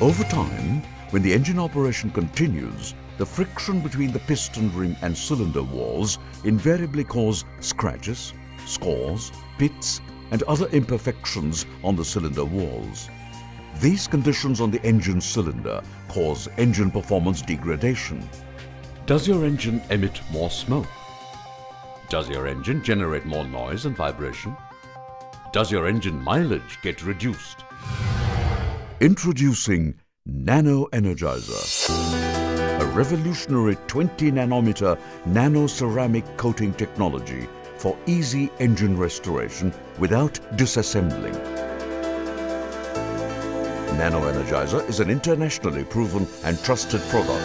Over time, when the engine operation continues, the friction between the piston ring and cylinder walls invariably cause scratches, scores, pits and other imperfections on the cylinder walls. These conditions on the engine cylinder cause engine performance degradation. Does your engine emit more smoke? Does your engine generate more noise and vibration? Does your engine mileage get reduced? Introducing Nano Energizer, a revolutionary 20 nanometer nano ceramic coating technology for easy engine restoration without disassembling. Nano Energizer is an internationally proven and trusted product.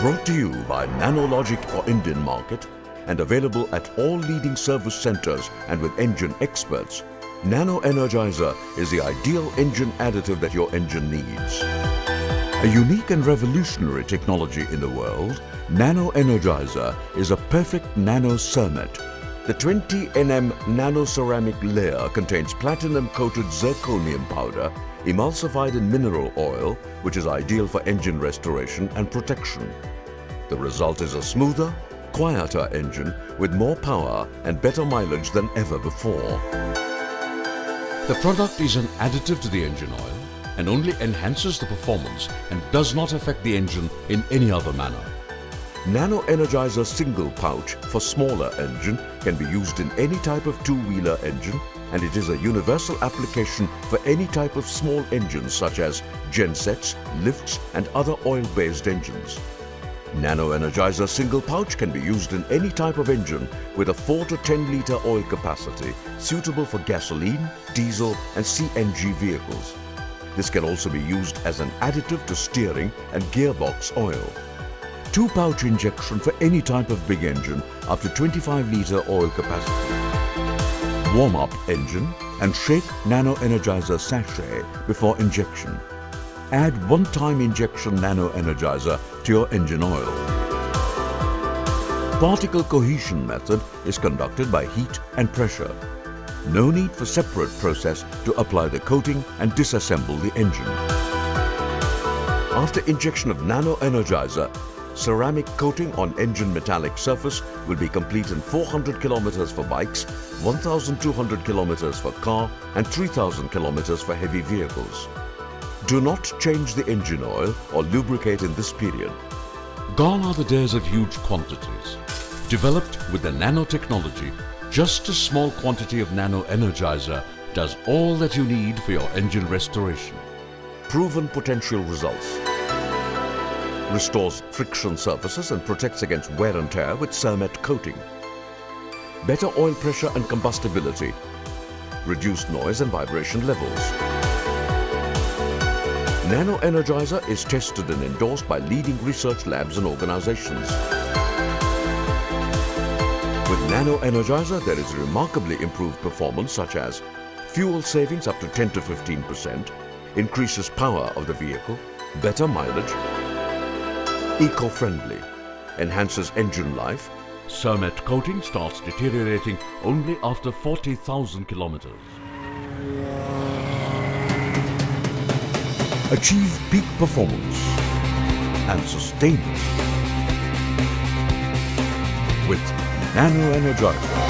Brought to you by Nanologic for Indian market and available at all leading service centers and with engine experts, Nano Energizer is the ideal engine additive that your engine needs. A unique and revolutionary technology in the world, Nano Energizer is a perfect nano cermet. The 20 nm nano ceramic layer contains platinum coated zirconium powder emulsified in mineral oil which is ideal for engine restoration and protection. The result is a smoother, quieter engine with more power and better mileage than ever before. The product is an additive to the engine oil and only enhances the performance and does not affect the engine in any other manner. Nano Energizer single pouch for smaller engine can be used in any type of two-wheeler engine and it is a universal application for any type of small engines such as gensets, lifts and other oil-based engines. Nano Energizer single pouch can be used in any type of engine with a 4 to 10 litre oil capacity suitable for gasoline, diesel and CNG vehicles. This can also be used as an additive to steering and gearbox oil. Two pouch injection for any type of big engine up to 25 litre oil capacity. Warm up engine and shake Nano Energizer sachet before injection. Add one-time injection Nano Energizer to your engine oil. Particle cohesion method is conducted by heat and pressure. No need for separate process to apply the coating and disassemble the engine. After injection of Nano Energizer, ceramic coating on engine metallic surface will be complete in 400 kilometers for bikes, 1200 kilometers for car and 3000 kilometers for heavy vehicles. Do not change the engine oil or lubricate in this period. Gone are the days of huge quantities. Developed with the nanotechnology, just a small quantity of Nano Energizer does all that you need for your engine restoration. Proven potential results. Restores friction surfaces and protects against wear and tear with Cermet coating. Better oil pressure and combustibility. Reduced noise and vibration levels. Nano Energizer is tested and endorsed by leading research labs and organizations. With Nano Energizer, there is remarkably improved performance such as fuel savings up to 10 to 15%, increases power of the vehicle, better mileage, eco-friendly, enhances engine life, Cermet coating starts deteriorating only after 40,000 kilometers. Achieve peak performance and sustain it with Nano Energizer.